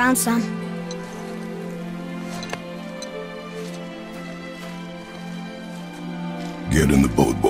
found some. Get in the boat, boy.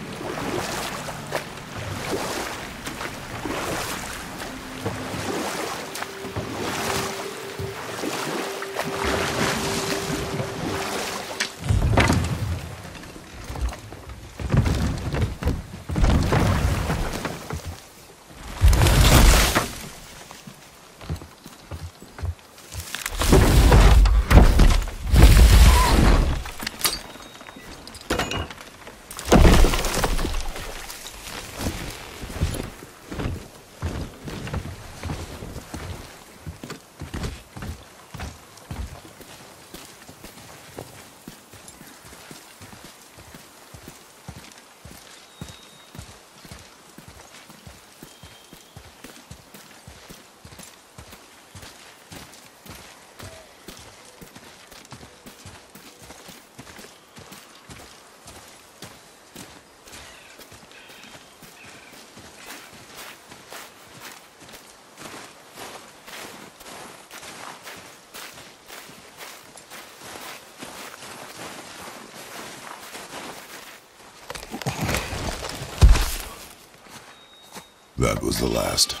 That was the last.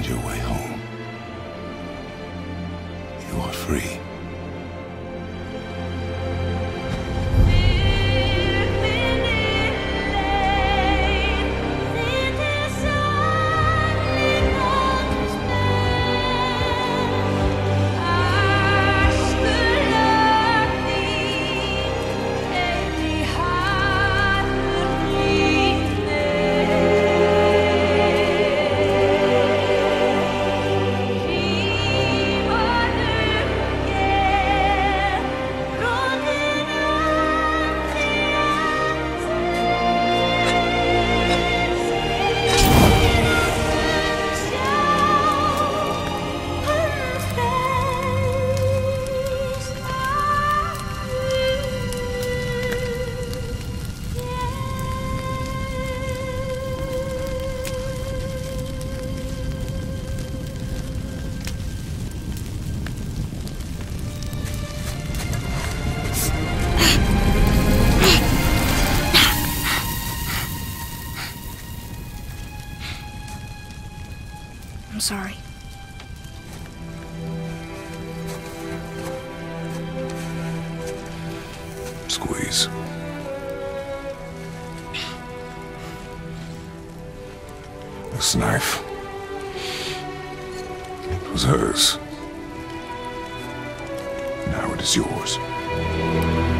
Find your way home. You are free. I'm sorry. Squeeze. This knife. It was hers. Now it is yours.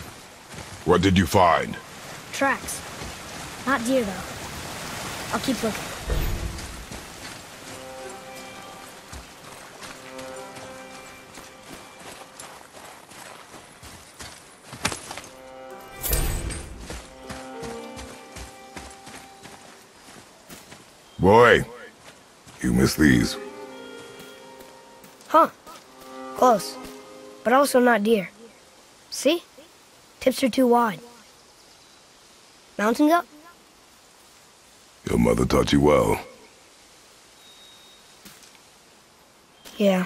What did you find? Tracks. Not deer, though. I'll keep looking. Boy, you missed these. Huh. Close. But also not deer. See? Tips are too wide. Mountain goat? Your mother taught you well. Yeah.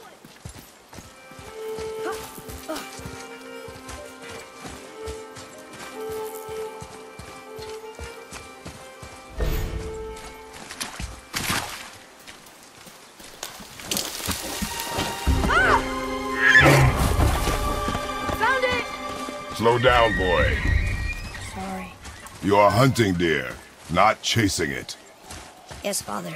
Boy. Sorry. You are hunting deer, not chasing it. Yes, father.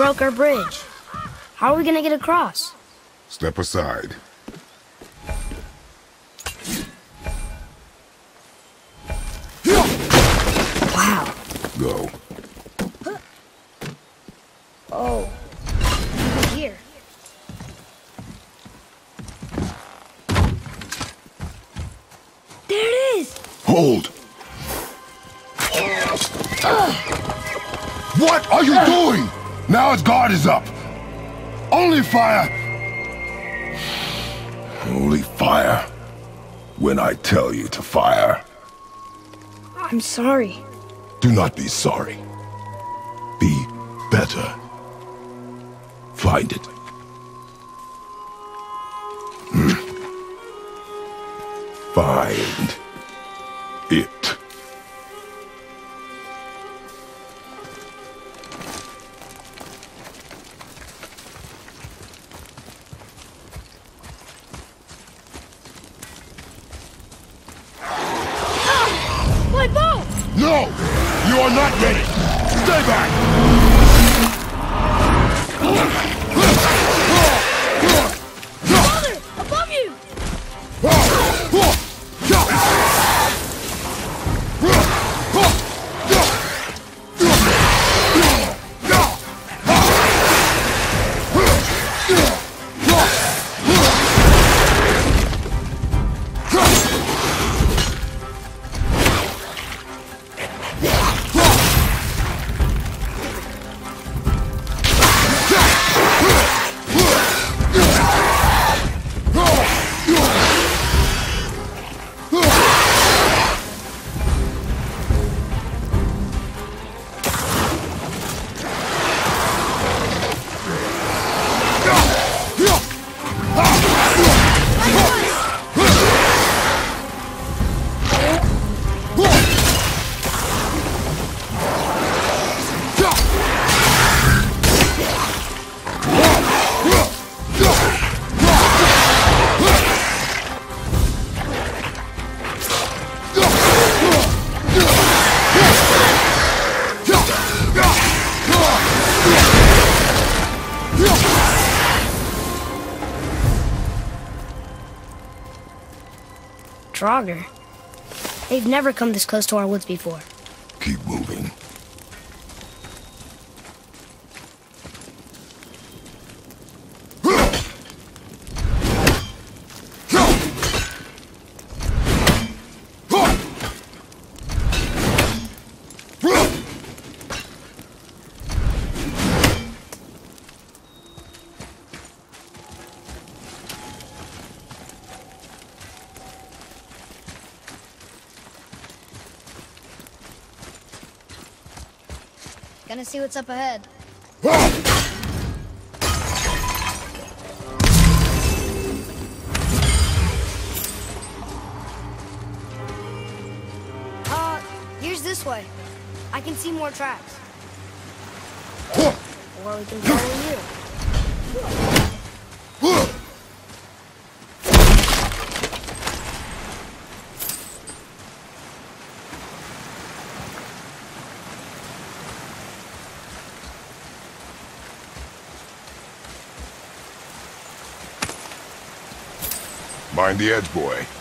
Broke our bridge. How are we gonna get across? Step aside. Wow. Go. Oh. Here. There it is! Hold! What are you doing? Now its guard is up. Only fire. Only fire. When I tell you to fire. I'm sorry. Do not be sorry. Be better. Find it. Hmm. Find it. Draugr. They've never come this close to our woods before. Keep moving. Gonna see what's up ahead. Uh, here's this way. I can see more tracks. Or we can follow you. Mind the edge, boy.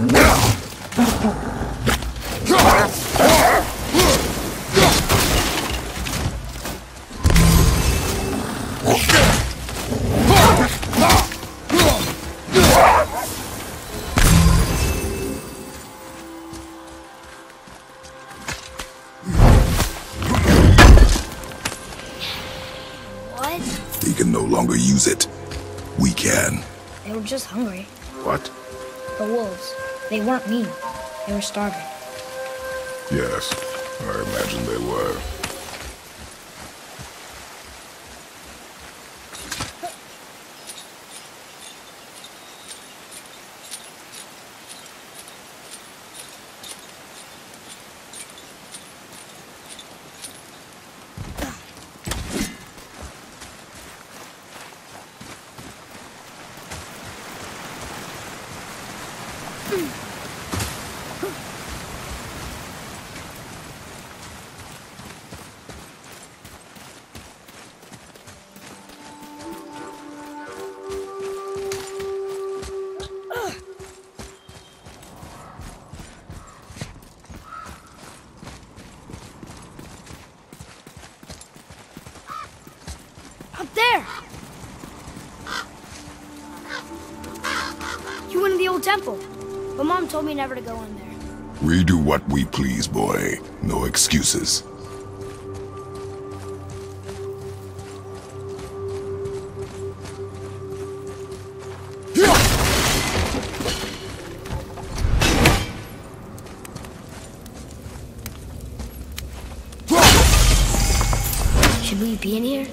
He can no longer use it. We can. They were just hungry. Weren't mean. They were starving. Yes, I imagine they were. Temple. But Mom told me never to go in there. We do what we please, boy. No excuses. Should we be in here?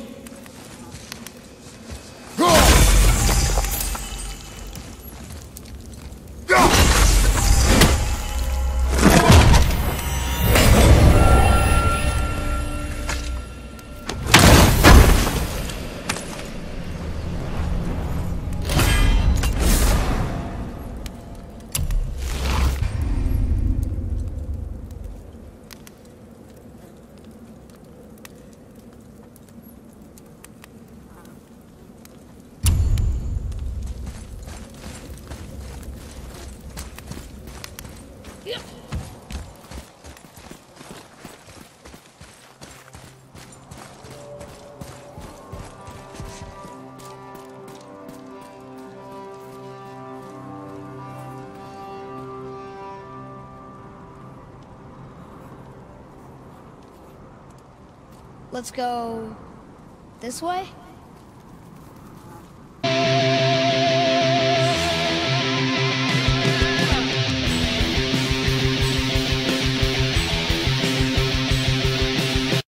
Let's go this way?